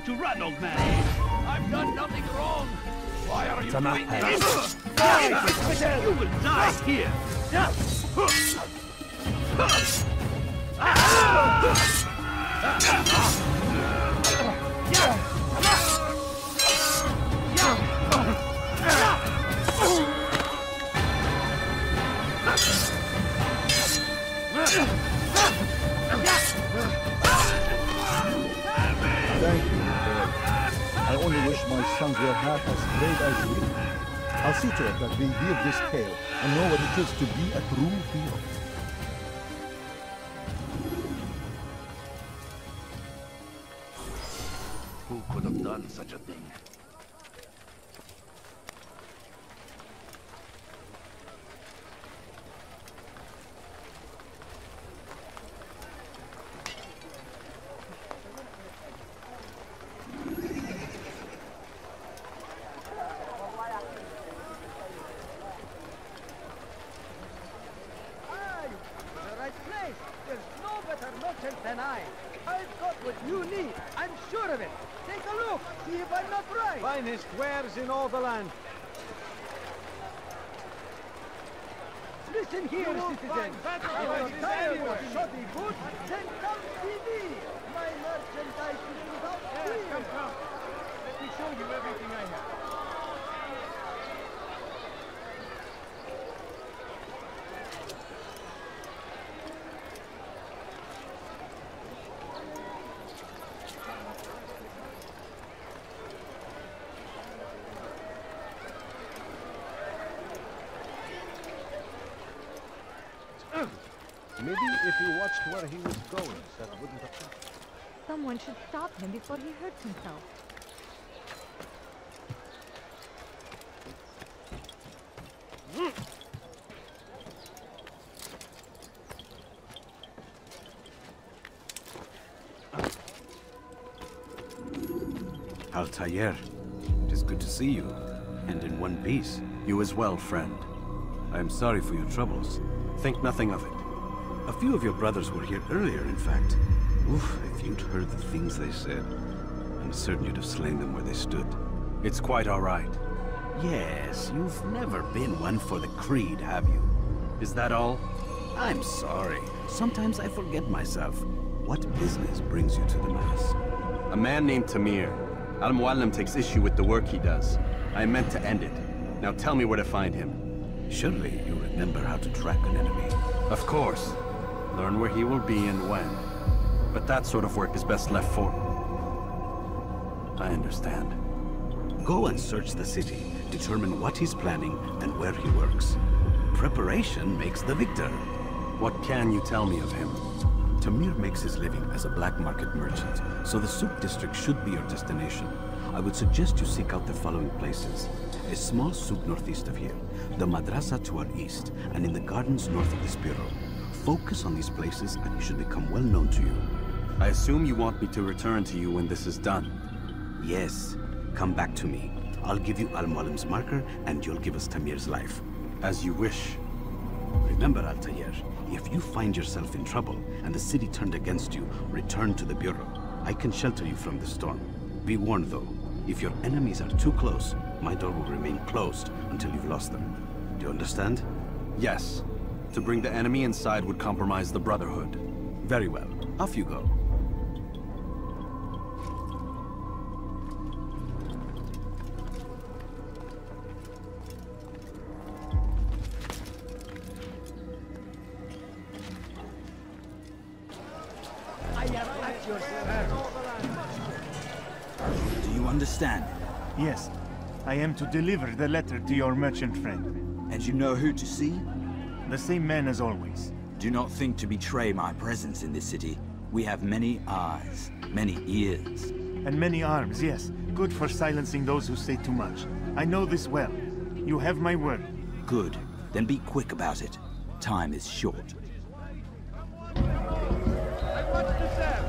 to run, old man? I've done nothing wrong. Why are you doing Hey. this? You will die here. Thank wish my sons were half as brave as you. I'll see to it that they hear this tale and know what it is to be a true hero. You need. I'm sure of it. Take a look. See if I'm not right. Finest wares in all the land. Listen here, citizens. If you're tired of shoddy goods, then come see me. My merchandise is without fear. Come, come. Let me show you everything I have. Maybe if he watched where he was going, that wouldn't have... Someone should stop him before he hurts himself. Altair, it is good to see you, and in one piece. You as well, friend. I am sorry for your troubles. Think nothing of it. A few of your brothers were here earlier, in fact. Oof, if you'd heard the things they said, I'm certain you'd have slain them where they stood. It's quite all right. Yes, you've never been one for the creed, have you? Is that all? I'm sorry. Sometimes I forget myself. What business brings you to the Mass? A man named Tamir. Al-Mualim takes issue with the work he does. I meant to end it. Now tell me where to find him. Surely you remember how to track an enemy. Of course. Learn where he will be and when. But that sort of work is best left for... I understand. Go and search the city, determine what he's planning and where he works. Preparation makes the victor. What can you tell me of him? Tamir makes his living as a black market merchant, so the Souk district should be your destination. I would suggest you seek out the following places. A small souk northeast of here, the madrasa to our east, and in the gardens north of this bureau. Focus on these places and you should become well known to you. I assume you want me to return to you when this is done. Yes, come back to me. I'll give you Al-Mualim's marker and you'll give us Tamir's life. As you wish. Remember, Altair, if you find yourself in trouble and the city turned against you, return to the Bureau. I can shelter you from the storm. Be warned, though, if your enemies are too close, my door will remain closed until you've lost them. Do you understand? Yes. To bring the enemy inside would compromise the Brotherhood. Very well. Off you go. I am at your service. Do you understand? Yes, I am to deliver the letter to your merchant friend. And you know who to see? The same men as always. Do not think to betray my presence in this city. We have many eyes, many ears. And many arms, yes. Good for silencing those who say too much. I know this well. You have my word. Good. Then be quick about it. Time is short. I've much to serve.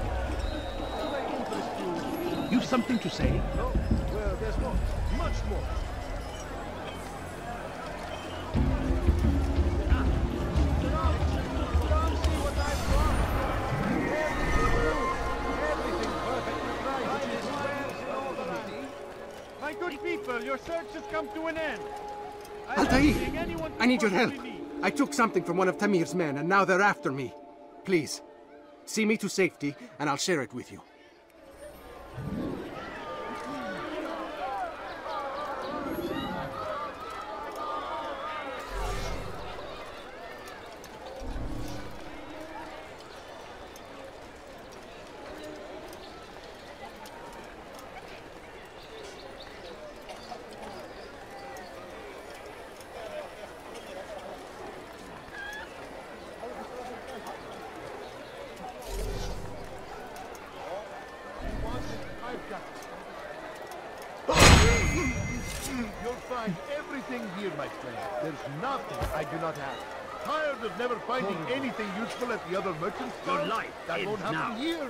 Do I interest you? You've something to say? No? Well, there's more. Much more. good people, your search has come to an end. Altair, I need your help. I took something from one of Tamir's men, and now they're after me. Please, see me to safety, and I'll share it with you. There's nothing I do not have. Tired of never finding anything useful at the other merchants' Your stores? life That won't happen now. here.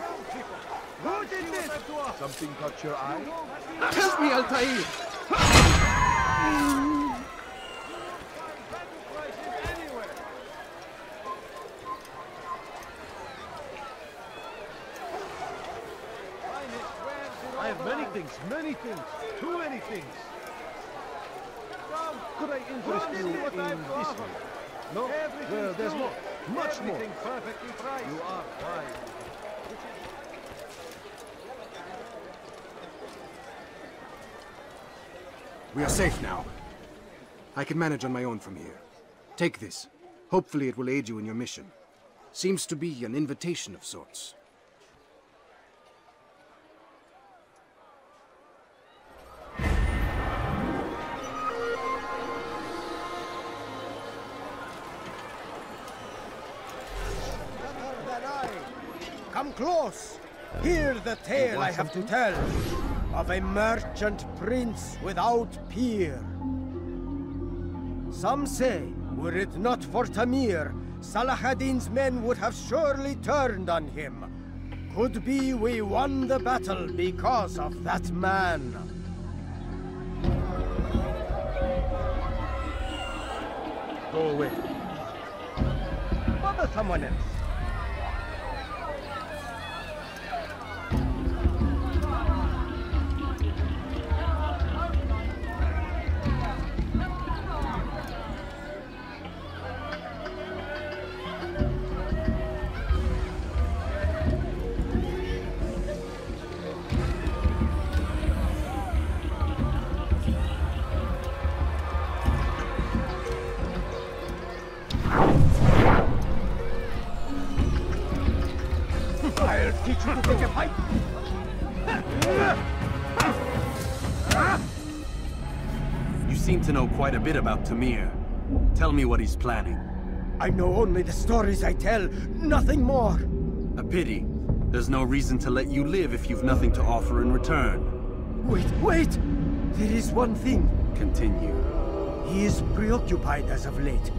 Who did this? Something caught your eye? Help me, Altair! I have many things, many things, too many things. Could I interest you in this one? No? Well, there's more. Much more. perfectly priced. You are right. We are safe now. I can manage on my own from here. Take this. Hopefully it will aid you in your mission. Seems to be an invitation of sorts. Close. Hear the tale I have to tell of a merchant prince without peer. Some say, were it not for Tamir, Salah ad-Din's men would have surely turned on him. Could be we won the battle because of that man. Go away. Bother someone else. You seem to know quite a bit about Tamir. Tell me what he's planning. I know only the stories I tell, nothing more. A pity. There's no reason to let you live if you've nothing to offer in return. Wait, wait! There is one thing. Continue. He is preoccupied as of late.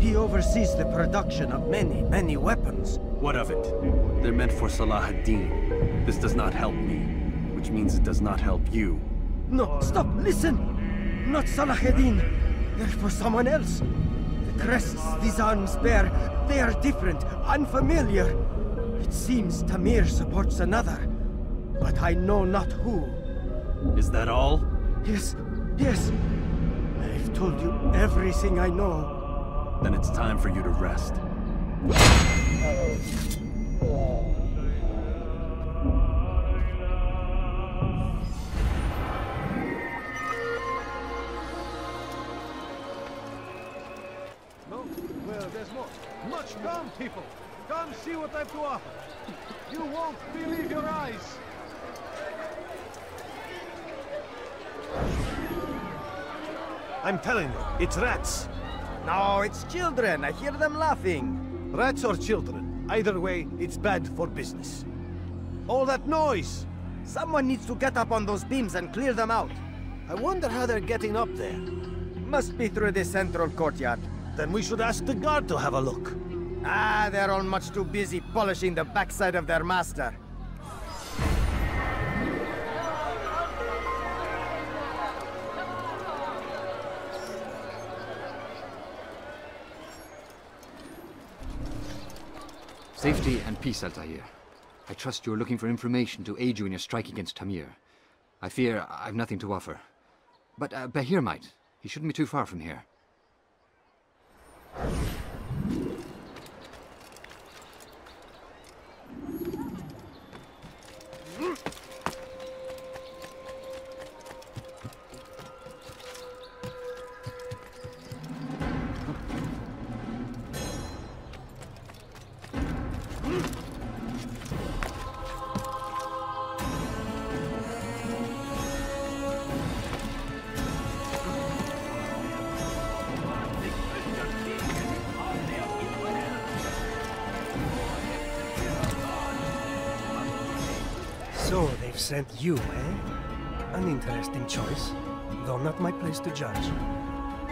He oversees the production of many, many weapons. What of it? They're meant for Salah ad-Din. This does not help me, which means it does not help you. No, stop, listen! Not Salah ad-Din. They're for someone else. The crests these arms bear, they are different, unfamiliar. It seems Tamir supports another, but I know not who. Is that all? Yes, yes. I've told you everything I know. Then it's time for you to rest. No? Well, there's more. Much come, people. Come see what I've to offer. You won't believe your eyes. I'm telling you, it's rats. No, it's children. I hear them laughing. Rats or children. Either way, it's bad for business. All that noise! Someone needs to get up on those beams and clear them out. I wonder how they're getting up there. Must be through the central courtyard. Then we should ask the guard to have a look. Ah, they're all much too busy polishing the backside of their master. Safety and peace, Altair. I trust you're looking for information to aid you in your strike against Tamir. I fear I've nothing to offer. But uh, Bahir might. He shouldn't be too far from here. They've sent you, eh? An interesting choice, though not my place to judge.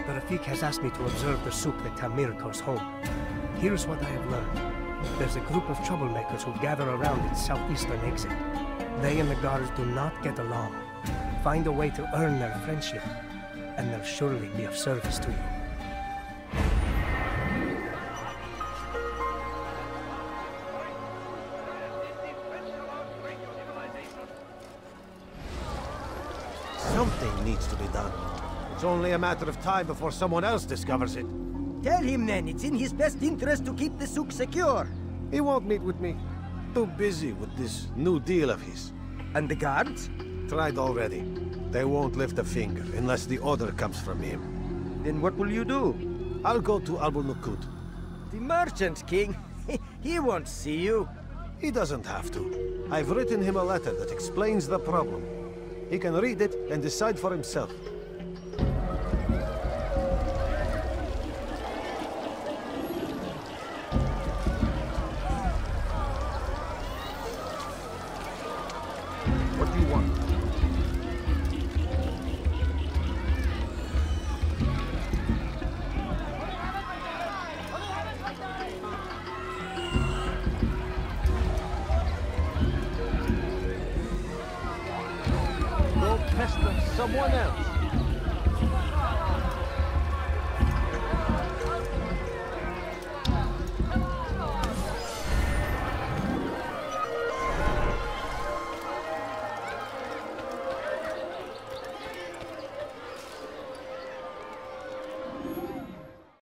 The Rafiq has asked me to observe the souk that Tamir calls home. Here's what I have learned. There's a group of troublemakers who gather around its southeastern exit. They and the guards do not get along. Find a way to earn their friendship, and they'll surely be of service to you. To be done. It's only a matter of time before someone else discovers it. Tell him then, it's in his best interest to keep the souk secure. He won't meet with me. Too busy with this new deal of his. And the guards? Tried already. They won't lift a finger unless the order comes from him. Then what will you do? I'll go to Abu Nuqoud. The merchant king? he won't see you. He doesn't have to. I've written him a letter that explains the problem. He can read it and decide for himself. Pester someone else.